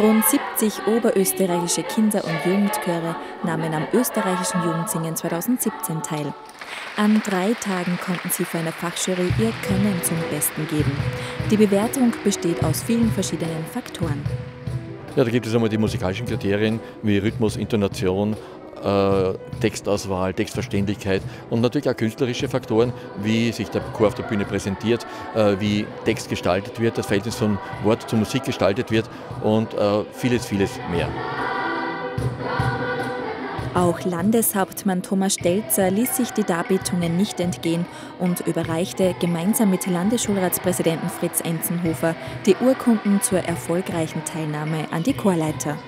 Rund 70 oberösterreichische Kinder- und Jugendchöre nahmen am österreichischen Jugendsingen 2017 teil. An drei Tagen konnten sie vor einer Fachjury ihr Können zum Besten geben. Die Bewertung besteht aus vielen verschiedenen Faktoren. Ja, da gibt es einmal die musikalischen Kriterien wie Rhythmus, Intonation, äh, Textauswahl, Textverständlichkeit und natürlich auch künstlerische Faktoren, wie sich der Chor auf der Bühne präsentiert, äh, wie Text gestaltet wird, das Verhältnis von Wort zu Musik gestaltet wird und äh, vieles, vieles mehr. Auch Landeshauptmann Thomas Stelzer ließ sich die Darbietungen nicht entgehen und überreichte gemeinsam mit Landesschulratspräsidenten Fritz Enzenhofer die Urkunden zur erfolgreichen Teilnahme an die Chorleiter.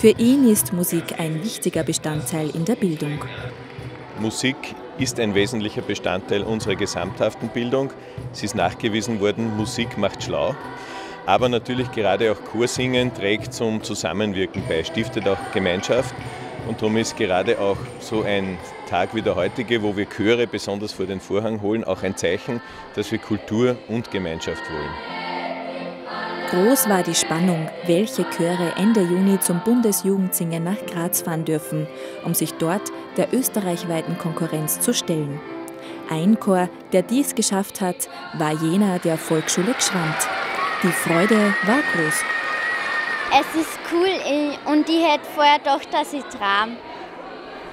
Für ihn ist Musik ein wichtiger Bestandteil in der Bildung. Musik ist ein wesentlicher Bestandteil unserer gesamthaften Bildung. Es ist nachgewiesen worden, Musik macht schlau. Aber natürlich gerade auch Chorsingen trägt zum Zusammenwirken bei, stiftet auch Gemeinschaft. Und darum ist gerade auch so ein Tag wie der heutige, wo wir Chöre besonders vor den Vorhang holen, auch ein Zeichen, dass wir Kultur und Gemeinschaft wollen. Groß war die Spannung, welche Chöre Ende Juni zum Bundesjugendsingen nach Graz fahren dürfen, um sich dort der österreichweiten Konkurrenz zu stellen. Ein Chor, der dies geschafft hat, war jener der Volksschule Gschwand. Die Freude war groß. Es ist cool und ich hätte vorher gedacht, dass ich traum.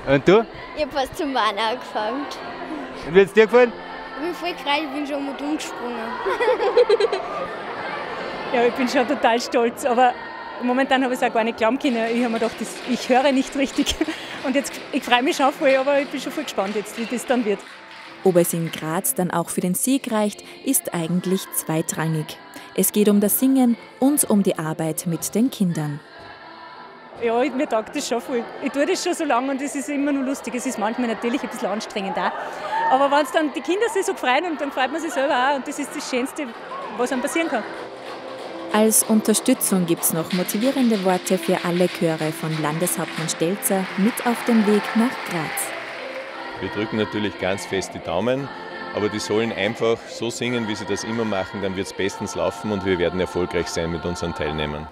Und du? Ich habe was zum Bahn angefangen. Und wie hat es dir gefallen? Ich bin voll gefreut, ich bin schon mal umgesprungen. Ja, ich bin schon total stolz, aber momentan habe ich es auch gar nicht glauben können. Ich habe mir gedacht, ich höre nicht richtig. Und jetzt, ich freue mich schon voll, aber ich bin schon voll gespannt jetzt, wie das dann wird. Ob es in Graz dann auch für den Sieg reicht, ist eigentlich zweitrangig. Es geht um das Singen und um die Arbeit mit den Kindern. Ja, mir taugt das schon voll. Ich tue das schon so lange und es ist immer nur lustig. Es ist manchmal natürlich ein bisschen anstrengend auch. Aber wenn es dann die Kinder sich so freuen, und dann freut man sich selber auch. Und das ist das Schönste, was einem passieren kann. Als Unterstützung gibt es noch motivierende Worte für alle Chöre von Landeshauptmann Stelzer mit auf dem Weg nach Graz. Wir drücken natürlich ganz fest die Daumen, aber die sollen einfach so singen, wie sie das immer machen, dann wird es bestens laufen und wir werden erfolgreich sein mit unseren Teilnehmern.